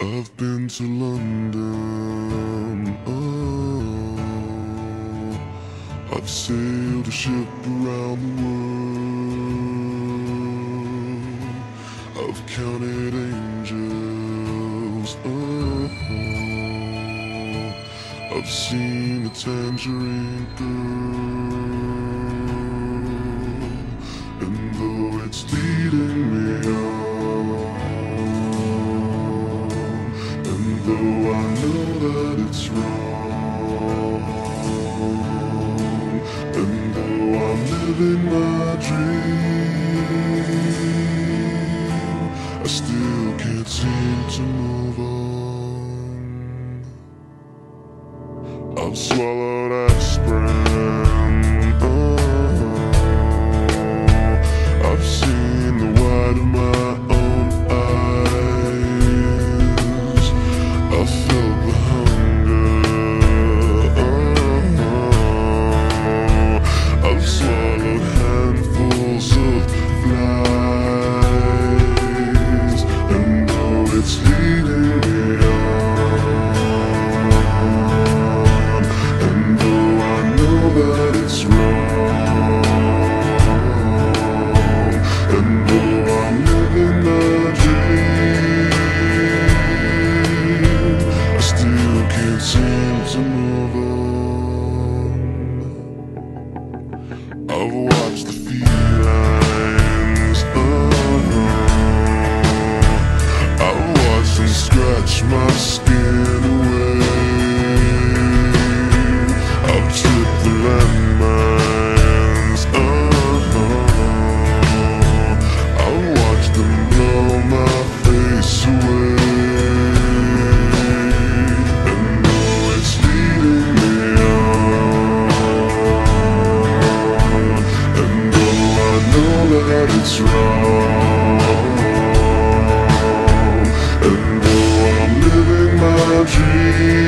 I've been to London. Oh, I've sailed a ship around the world. I've counted angels. Oh, I've seen a tangerine girl, and though it's leading though I know that it's wrong, and though I'm living my dream, it's leading me on, and though I know that it's wrong, and though I'm living a dream, I still can't seem to move on. I've watched the felines. scratch my skin away. I'll trip the landmines. Uh-huh. I'll watch them blow my face away. And it's me And though I know that it's wrong Dream.